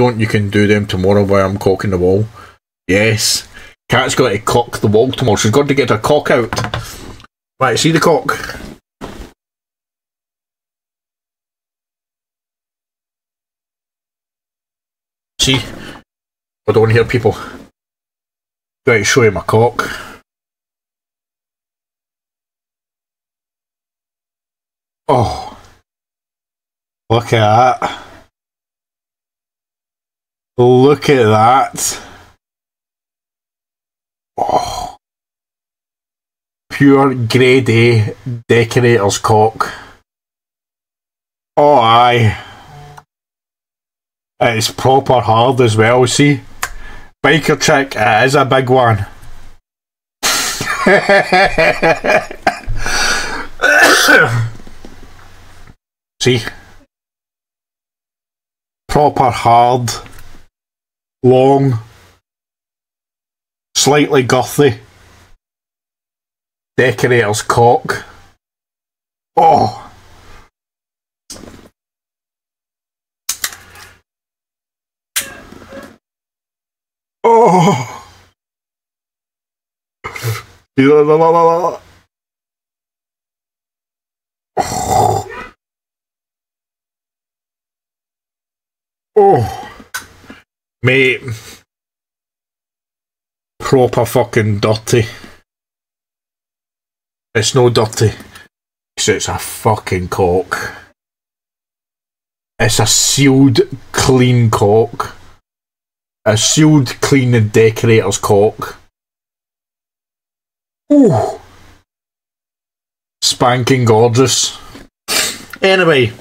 don't, you can do them tomorrow while I'm caulking the wall. Yes. Cat's got to caulk the wall tomorrow. She's got to get her cock out. Right, see the cock? See? I don't hear people. To show you my cock. Oh. Look at that. Look at that. Oh. Pure grade A decorator's caulk. Oh, aye. It's proper hard as well, see? Biker chick, it is a big one. see? Proper hard, long, slightly gothy. Decorator's caulk. Oh! Oh. Oh. Mate. Proper fucking dirty. It's no dirty. It's a fucking cock. It's a sealed, clean cock a sealed, clean and decorator's caulk. Ooh. Spanking gorgeous. Anyway,